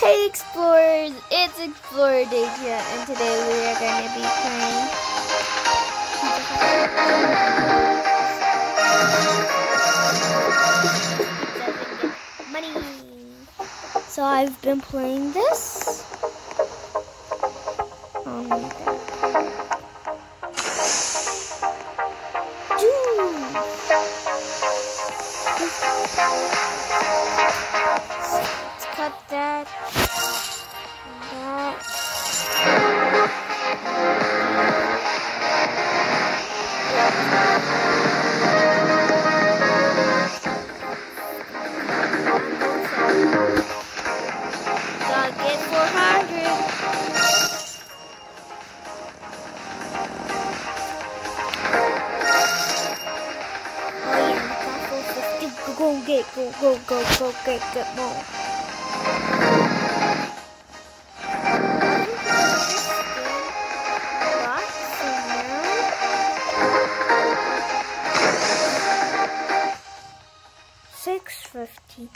Hey explorers, it's Explorer Deja, and today we are going to be playing money. So I've been playing this. Um, Let's go, get, get. Six fifty.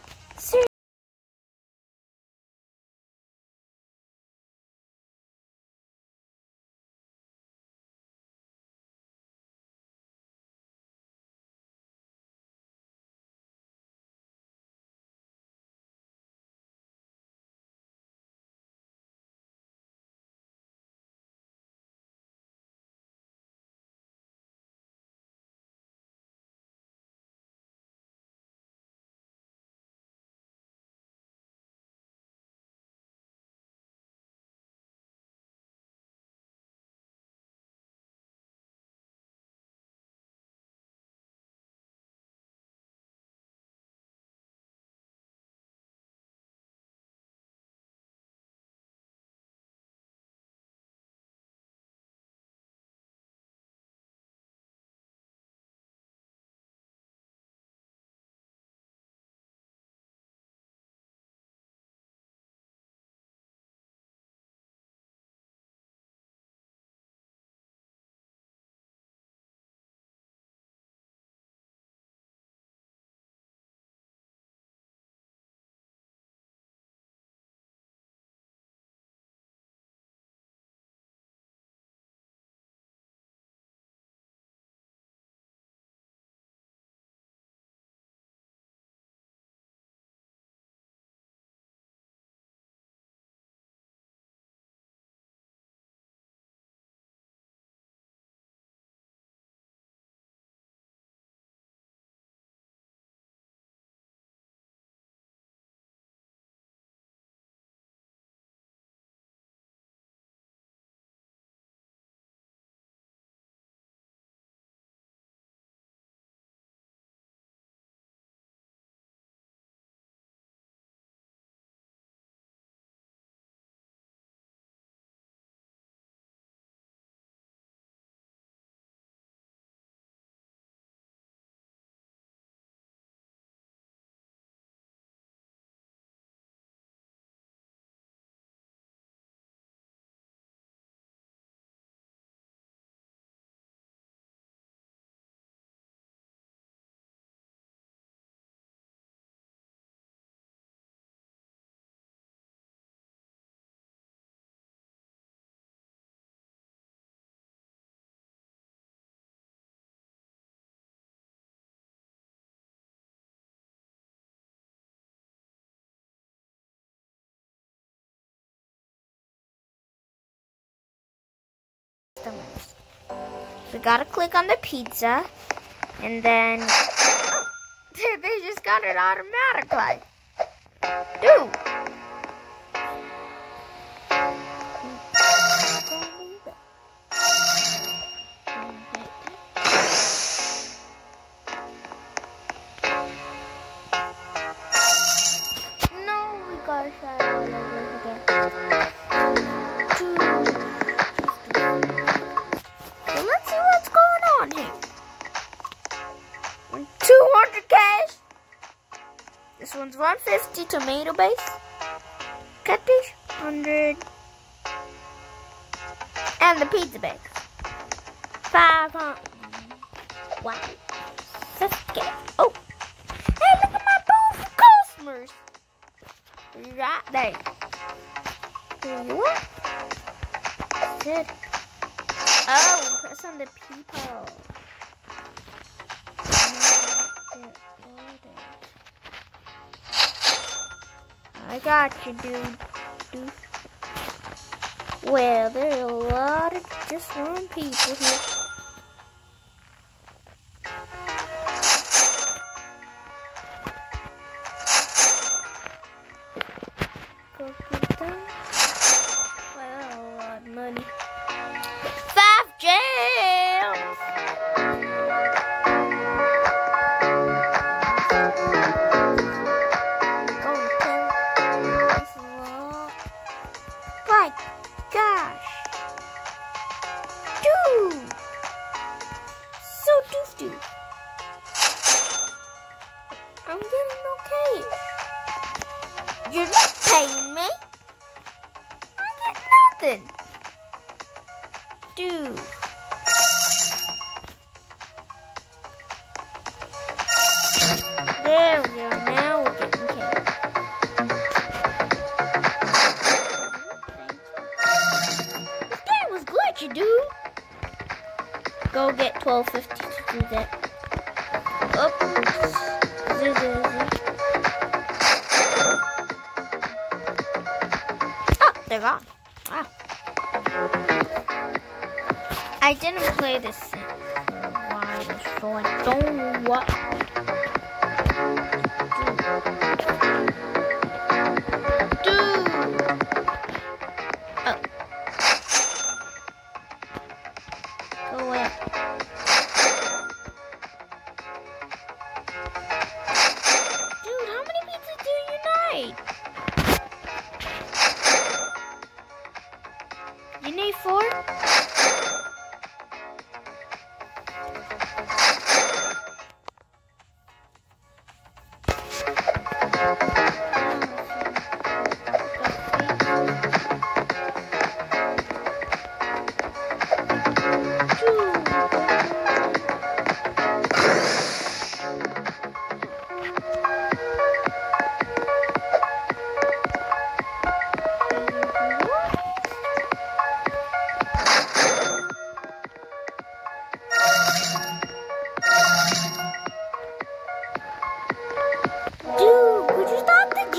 We gotta click on the pizza, and then they just got it automatically. Dude. 150 tomato base. Catfish, 100. And the pizza base. 500. 150. Oh. Hey, look at my booth customers. Right there. There you are. Good. Oh, press on the people. I got you, dude. dude. Well, there are a lot of just one people here. 1250 to do that. Oops. Oh, they're gone. Wow. I didn't play this a while, so I don't know what.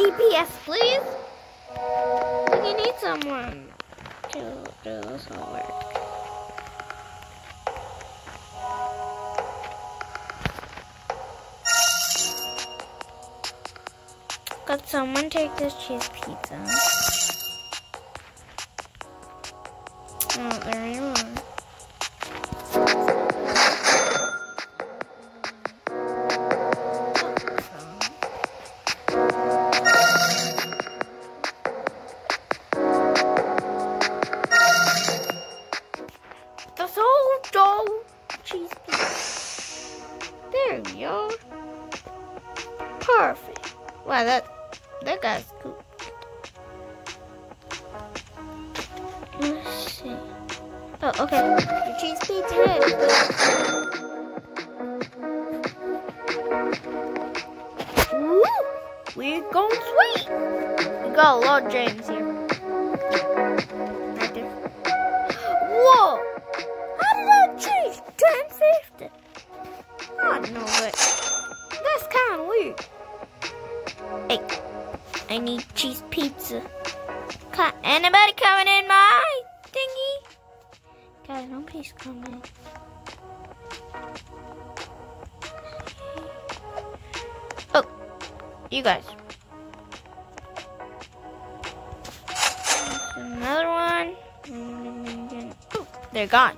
GPS, please? We need someone to do this all work. Could someone take this cheese pizza? Oh, there you There we go. Perfect. Wow, that that guy's cool. Let's see. Oh, okay. Your cheese pizza. Woo! We're going sweet. We got a lot of James here. You guys. Another one. They're gone.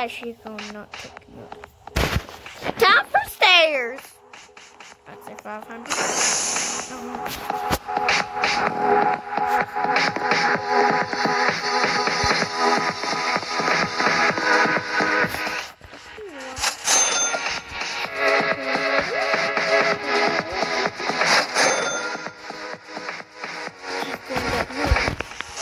that should go not take notice. Time for stairs. I'd say 500.